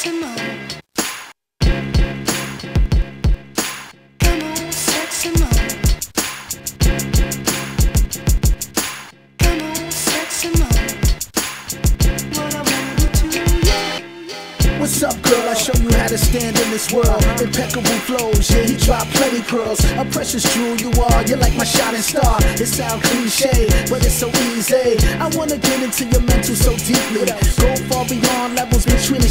What's up, girl? I show you how to stand in this world. Impeccable flows, yeah, he drop plenty pearls. A precious jewel you are, you're like my shining star. It sound cliche, but it's so easy. I wanna get into your mental so deeply. Go far beyond the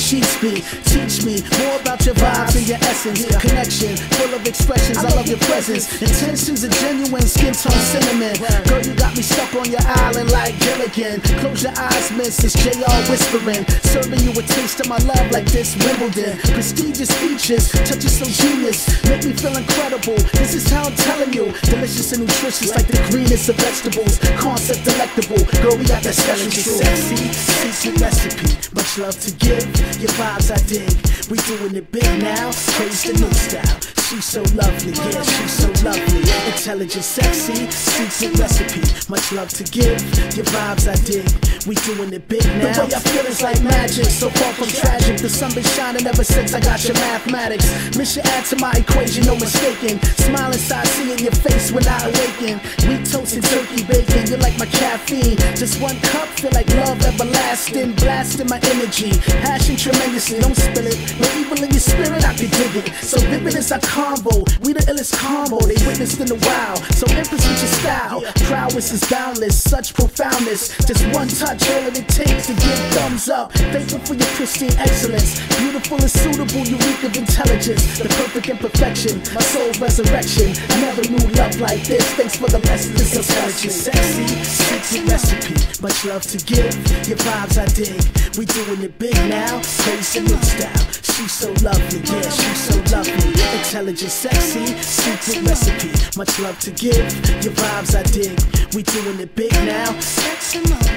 sheets be. Teach me more about your your essence. Connection, full of expressions. I love your presence. Intentions are genuine, skin tone cinnamon. Girl, you got me stuck on your island like Gilligan. Close your eyes, miss, it's JR whispering. Serving you a taste of my love like this Wimbledon. Prestigious features, touches so genius. Make me feel incredible. This is how I'm telling you. Delicious and nutritious like the greenest of vegetables. Concept delectable. Girl, we got that special sexy, secret recipe. Much love to give. Your vibes I dig. We doing it big now. Praise the new style. She's so lovely, yeah, she's so lovely. Intelligent, sexy, secret recipe. Much love to give. Your vibes I dig. We doing it big now. The way I feel is like magic, so far from tragic. The sun been shining ever since I got your mathematics. Mission add to my equation, no mistaking. Smile inside, seeing your face when I awaken. We toasting turkey bacon, you're like my caffeine. Just one cup, feel like love everlasting, blasting my energy. Passion tremendously, don't spill it. No evil in your spirit, I can dig it. So vivid is our combo. We the illest combo, they witnessed in the wild. So empress your style. Prowess is boundless, such profoundness. Just one touch, all that it takes to give thumbs up. Thankful for your pristine excellence. Beautiful and suitable, unique of intelligence. The perfect imperfection, my soul's resurrection. Never knew love like this. Thanks for the of intelligence. Sexy, secret recipe. Much love to give. Your vibes I dig. We doing it big now. Praise the new style. She's so lovely, yeah, she's so lovely. Intelligent, sexy, secret recipe. Much love to give. Your vibes I dig. We doing it big now. Sexy mode.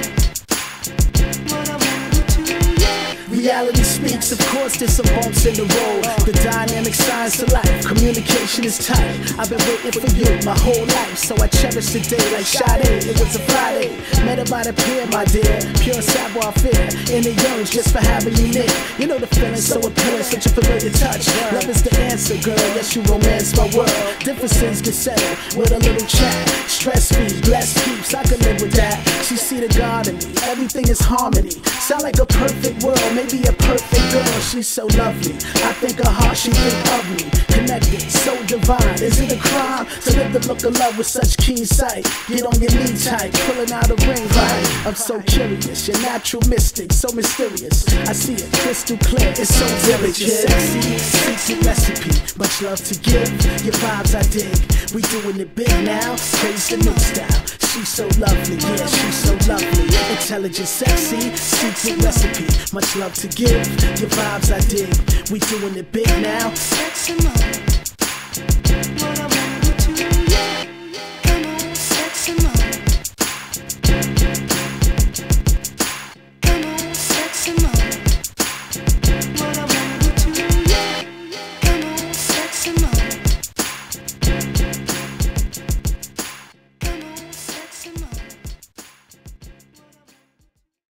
Reality speaks, of course, there's some bumps in the road. The dynamic signs of life, communication is tight. I've been waiting for you my whole life, so I cherish the day like Sade. It was a Friday, met her by the pier, my dear. Pure savoir faire, in the youngs just for having you near. You know the feeling so appealing, such a familiar touch. Love is the answer, girl. Yes, you romance my world. Differences get settled with a little chat. Stress free, blessed peeps, I can live with that. See the God in me, everything is harmony. Sound like a perfect world, maybe a perfect girl. She's so lovely. I think her heart, she think of me. Connected, so divine. Is it a crime to live the look of love with such keen sight? Get on your knee tight, pulling out a ring right. I'm so curious, your natural mystic, so mysterious. I see it crystal clear, it's so vivid. Sexy, sexy, recipe. Much love to give. Your vibes I dig. We doing it big now. Praise the new style. She's so lovely, yeah, she's so lovely. Intelligent, sexy, secret recipe. Much love to give, your vibes I dig. We doing it big now. Sexy.